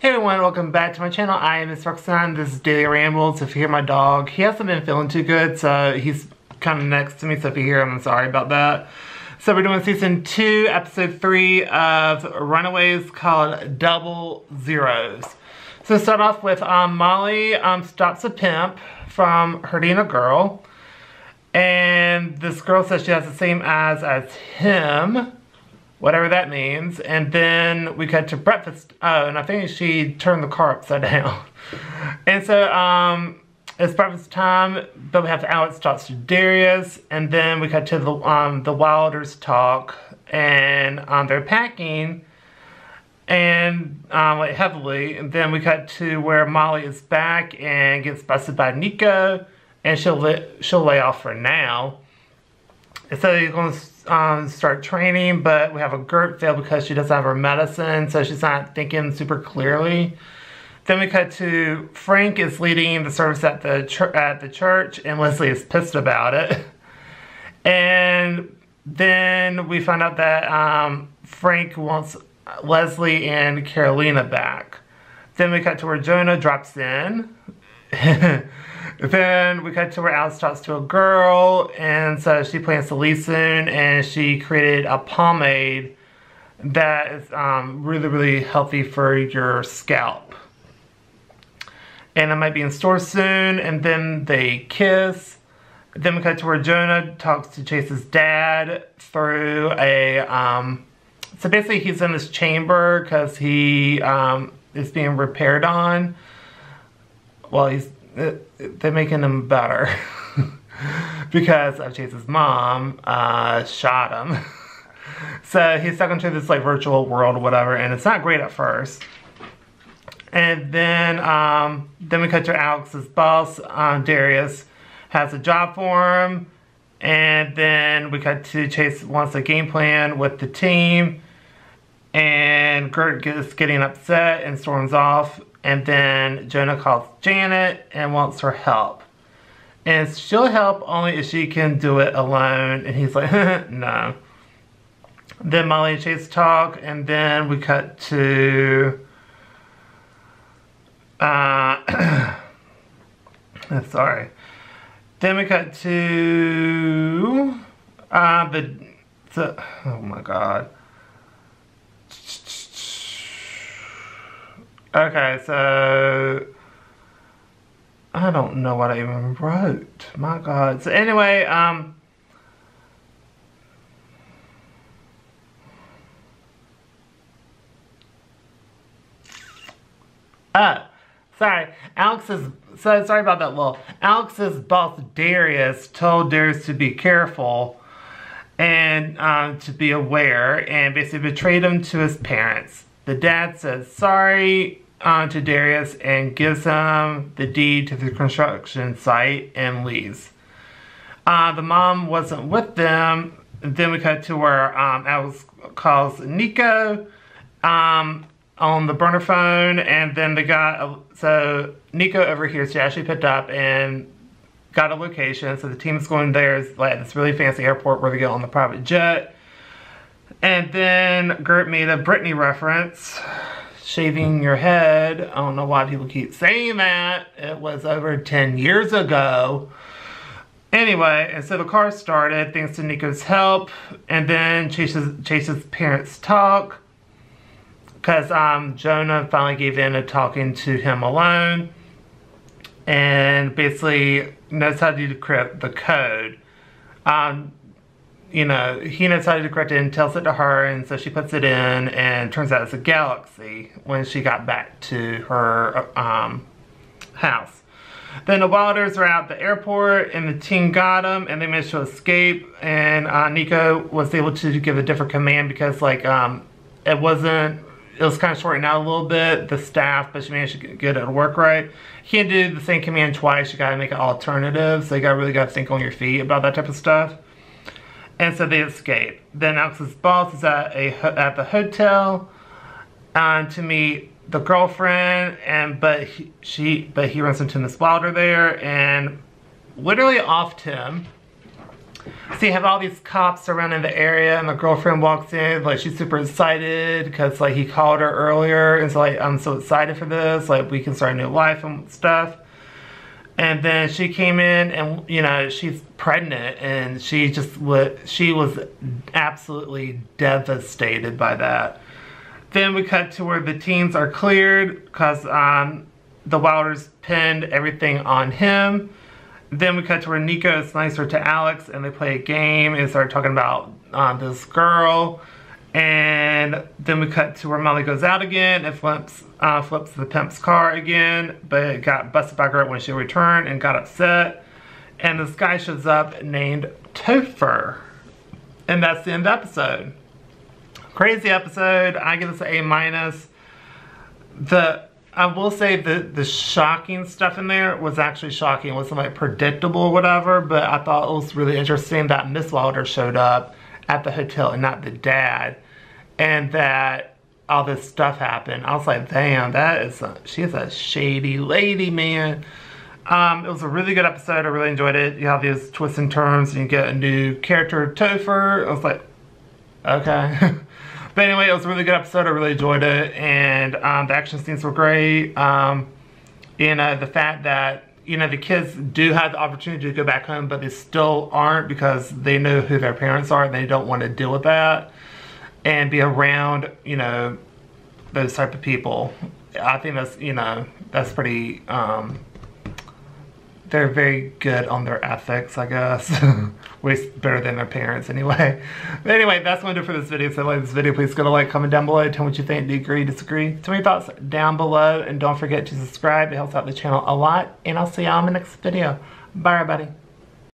Hey everyone, welcome back to my channel. I am Miss Roxanne. This is Daily Rambles. If you hear my dog, he hasn't been feeling too good, so he's kind of next to me, so if you hear him, I'm sorry about that. So we're doing season 2, episode 3 of Runaways called Double Zeros. So start off with um, Molly um, stops a pimp from hurting a girl. And this girl says she has the same eyes as him whatever that means. And then we cut to breakfast. Oh, and I think she turned the car upside down. and so um, it's breakfast time, but we have Alex talks to Darius, and then we cut to the um, the Wilders talk, and um, they're packing. And um, like heavily, and then we cut to where Molly is back and gets busted by Nico, and she'll she'll lay off for now. So he's going to um, start training, but we have a GERT fail because she doesn't have her medicine, so she's not thinking super clearly. Then we cut to Frank is leading the service at the at the church, and Leslie is pissed about it. And then we find out that um, Frank wants Leslie and Karolina back. Then we cut to where Jonah drops in. Then we cut to where Alice talks to a girl, and so she plans to leave soon, and she created a pomade that is um, really, really healthy for your scalp. And it might be in store soon, and then they kiss. Then we cut to where Jonah talks to Chase's dad through a, um, so basically he's in this chamber because he um, is being repaired on. Well, he's they're making him better because of Chase's mom uh, shot him. so he's stuck into this like virtual world or whatever, and it's not great at first. And then um, then we cut to Alex's boss, um, Darius, has a job for him. And then we cut to Chase wants a game plan with the team. And GERT is getting upset and storms off. And then Jonah calls Janet and wants her help. And she'll help only if she can do it alone. And he's like, no. Then Molly and Chase talk, and then we cut to. Uh, sorry. Then we cut to. Uh, the, the. Oh my god. Okay, so I don't know what I even wrote. My God. So anyway, um, uh, sorry, Alex's, so sorry about that little, Alex's boss Darius told Darius to be careful and um, to be aware and basically betrayed him to his parents. The dad says sorry uh, to Darius and gives him the deed to the construction site and leaves. Uh, the mom wasn't with them. Then we cut to where um, Alex calls Nico um, on the burner phone, and then the guy, so Nico overhears she actually picked up and got a location. So the team is going there, it's like this really fancy airport where they get on the private jet. And then GERT made a Britney reference shaving your head. I don't know why people keep saying that. It was over 10 years ago. Anyway, and so the car started thanks to Nico's help. And then Chase's, Chase's parents talk. Because um, Jonah finally gave in to talking to him alone. And basically knows how to decrypt the code. Um, you know, he decided to correct it and tells it to her, and so she puts it in, and turns out it's a galaxy when she got back to her um, house. Then the Wilders are at the airport, and the team got them, and they managed to escape, and uh, Nico was able to give a different command because, like, um, it wasn't, it was kind of shorting out a little bit, the staff, but she managed to get it to work right. Can't do the same command twice, you gotta make an alternative, so you gotta really gotta think on your feet about that type of stuff. And so they escape. Then Alex's boss is at a at the hotel uh, to meet the girlfriend, and but he, she but he runs into Miss Wilder there and literally offed him. so you have all these cops surrounding the area and the girlfriend walks in, like she's super excited because like he called her earlier and so like I'm so excited for this, like we can start a new life and stuff. And then she came in and you know, she's pregnant and she just was she was absolutely devastated by that. Then we cut to where the teens are cleared because um, the Wilders pinned everything on him. Then we cut to where Nico is nicer to Alex and they play a game and start talking about uh, this girl. And then we cut to where Molly goes out again and flips, uh, flips the pimp's car again, but got busted back out when she returned and got upset. And this guy shows up named Topher. And that's the end of the episode. Crazy episode. I give this an A minus. The I will say the the shocking stuff in there was actually shocking. It wasn't like predictable or whatever, but I thought it was really interesting that Miss Wilder showed up at the hotel and not the dad. And that all this stuff happened. I was like, damn, that is a, she is a shady lady, man. Um, it was a really good episode. I really enjoyed it. You have these twists and turns and you get a new character, Topher. I was like, okay. But anyway, it was a really good episode. I really enjoyed it. And um, the action scenes were great. Um, you know, the fact that, you know, the kids do have the opportunity to go back home, but they still aren't because they know who their parents are and they don't want to deal with that and be around, you know, those type of people. I think that's, you know, that's pretty, um, they're very good on their ethics, I guess. Way better than their parents anyway. But anyway, that's what I do for this video. So like this video, please go to like, comment down below, tell me what you think, do you agree, disagree. Tell me your thoughts down below, and don't forget to subscribe. It helps out the channel a lot, and I'll see y'all in the next video. Bye, everybody.